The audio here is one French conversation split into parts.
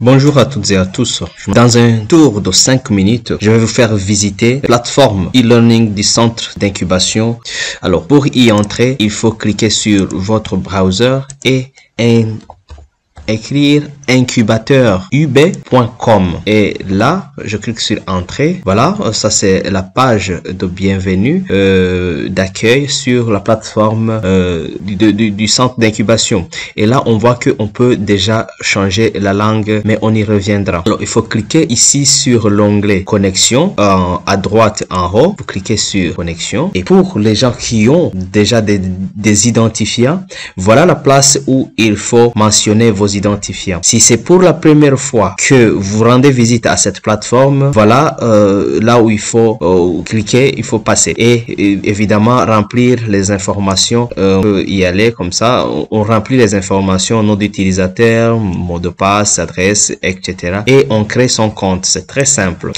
Bonjour à toutes et à tous. Dans un tour de 5 minutes, je vais vous faire visiter la plateforme e-learning du centre d'incubation. Alors pour y entrer, il faut cliquer sur votre browser et écrire incubateur ub.com et là je clique sur entrée. Voilà ça c'est la page de bienvenue euh, d'accueil sur la plateforme euh, du, du, centre d'incubation. Et là on voit que on peut déjà changer la langue mais on y reviendra. Alors il faut cliquer ici sur l'onglet connexion euh, à droite en haut. Vous cliquez sur connexion. Et pour les gens qui ont déjà des, des identifiants voilà la place où il faut mentionner vos si c'est pour la première fois que vous rendez visite à cette plateforme, voilà euh, là où il faut euh, cliquer, il faut passer et, évidemment remplir les informations. Euh, on peut y aller comme ça. On, remplit les informations, nom d'utilisateur, mot de passe, adresse, etc. Et on crée son compte. C'est très simple.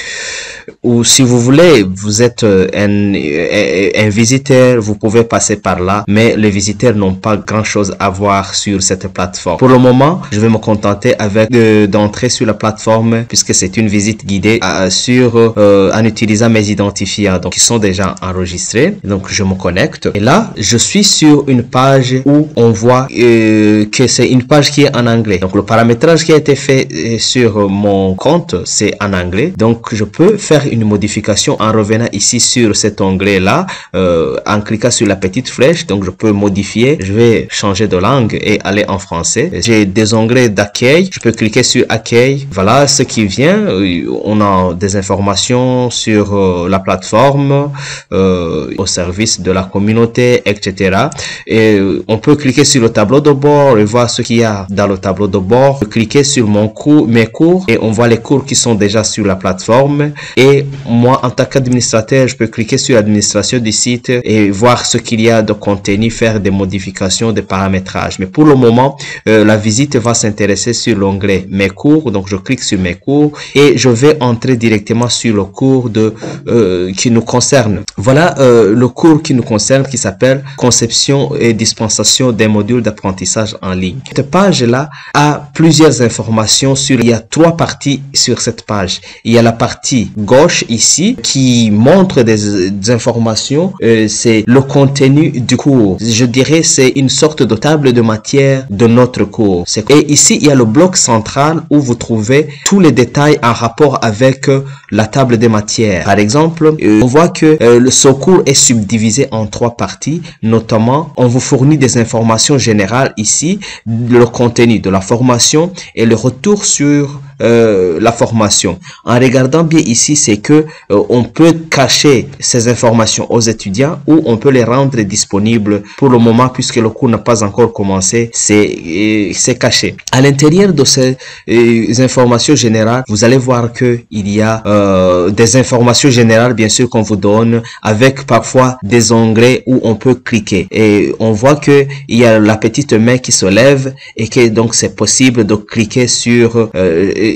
Ou si vous voulez, vous êtes un visiteur, vous pouvez passer par là, mais les visiteurs n'ont pas grand chose à voir sur cette plateforme. Pour le moment, je vais me contenter avec d'entrer sur la plateforme puisque c'est une visite guidée sur euh, en utilisant mes identifiants donc qui sont déjà enregistrés. Donc je me connecte et là je suis sur une page où on voit euh, que c'est une page qui est en anglais. Donc le paramétrage qui a été fait euh, sur mon compte c'est en anglais. Donc je peux faire une modification en revenant ici sur cet onglet là en cliquant sur la petite flèche. Donc je peux modifier. Je vais changer de langue et aller en français. J'ai des d'accueil je peux cliquer sur accueil. Voilà ce qui vient. Euh, on a des informations sur euh, la plateforme, euh, au service de la communauté, etc. Et on peut cliquer sur le tableau de bord et voir ce qu'il y a dans le tableau de bord. Cliquer sur mon cours, mes cours et on voit les cours qui sont déjà sur la plateforme. Et moi, en tant qu'administrateur, je peux cliquer sur l'administration du site et voir ce qu'il y a de contenu, faire des modifications, des paramétrages. Mais pour le moment, la visite va s'intéresser sur l'onglet mes cours donc je clique sur mes cours et je vais entrer directement sur le cours de euh, qui nous concerne. Voilà euh, le cours qui nous concerne qui s'appelle conception et dispensation des modules d'apprentissage en ligne. Cette page là a plusieurs informations sur il y a trois parties sur cette page. Il y a la partie gauche ici qui montre des, informations euh, c'est le contenu du cours. Je dirais c'est une sorte de table de matière de notre cours et ici il y a le bloc central où vous trouvez tous les détails en rapport avec euh, la table des matières. Par exemple, euh, on voit que euh, le secours est subdivisé en trois parties. Notamment, on vous fournit des informations générales ici, le contenu de la formation et le retour sur euh, la formation. En regardant bien ici, c'est que euh, on peut cacher ces informations aux étudiants ou on peut les rendre disponibles pour le moment puisque le cours n'a pas encore commencé. C'est euh, caché. À l'intérieur de ces informations générales, vous allez voir que il y a des informations générales bien sûr qu'on vous donne avec parfois des onglets où on peut cliquer et on voit que il y a la petite main qui se lève et que donc c'est possible de cliquer sur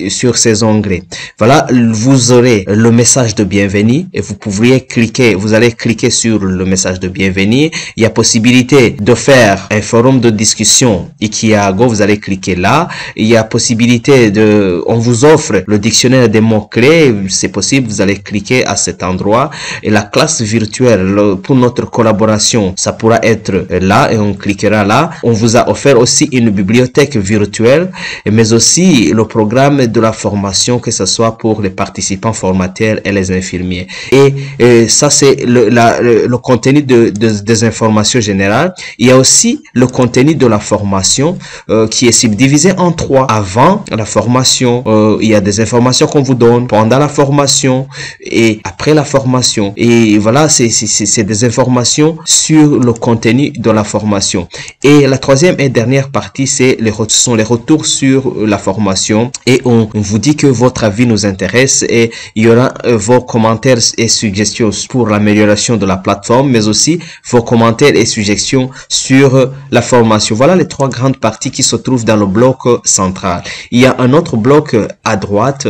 sur ces onglets. Voilà, vous aurez le message de bienvenue et vous pourriez cliquer, vous allez cliquer sur le message de bienvenue. Il y a possibilité de faire un forum de discussion Ikiago, vous allez cliquer là. Il y a possibilité de, on vous offre le dictionnaire des mots-clés, c'est possible, vous allez cliquer à cet endroit. Et la classe virtuelle pour notre collaboration, ça pourra être là et on cliquera là. On vous a offert aussi une bibliothèque virtuelle, mais aussi le programme de la formation, que ce soit pour les participants formateurs et les infirmiers. Et, ça, c'est le, le, contenu de, des informations générales. Il y a aussi le contenu de la formation euh, qui est subdivisé en trois. Avant la formation, euh, il y a des informations qu'on vous donne pendant la formation et après la formation. Et voilà, c'est des informations sur le contenu de la formation. Et la troisième et dernière partie, c'est les, sont les retours sur la formation et on on, vous dit que votre avis nous intéresse et il y aura euh, vos commentaires et suggestions pour l'amélioration de la plateforme, mais aussi vos commentaires et suggestions sur euh, la formation. Voilà les trois grandes parties qui se trouvent dans le bloc central. Il y a un autre bloc euh, à droite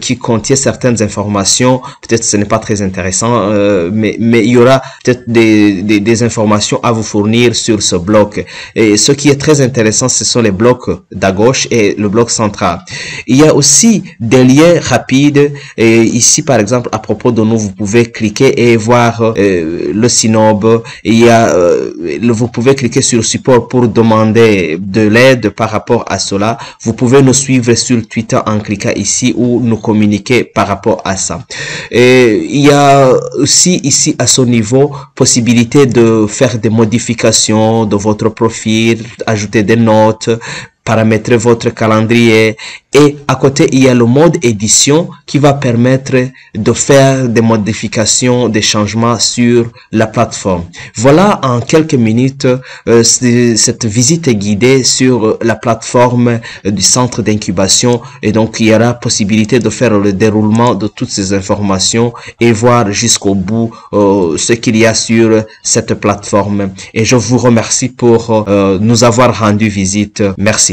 qui contient certaines informations. Peut-être ce n'est pas très intéressant, mais, mais il y aura peut-être des, informations à vous fournir sur ce bloc. Et ce qui est très intéressant, ce sont les blocs d'à gauche et le bloc central. Il y a aussi des liens rapides. Et ici, par exemple, à propos de nous, vous pouvez cliquer et voir euh, le synobe. Il y a, euh, vous pouvez cliquer sur support pour demander de l'aide par rapport à cela. Vous pouvez nous suivre sur Twitter en cliquant ici ou nous communiquer par rapport à ça. Et il y a aussi ici à ce niveau possibilité de faire des modifications de votre profil, ajouter des notes, paramétrer votre calendrier et à côté il y a le mode édition qui va permettre de faire des modifications, des changements sur la plateforme. Voilà en quelques minutes euh, cette visite guidée sur la plateforme du centre d'incubation et donc il y aura possibilité de faire le déroulement de toutes ces informations et voir jusqu'au bout euh, ce qu'il y a sur cette plateforme et je vous remercie pour euh, nous avoir rendu visite. Merci.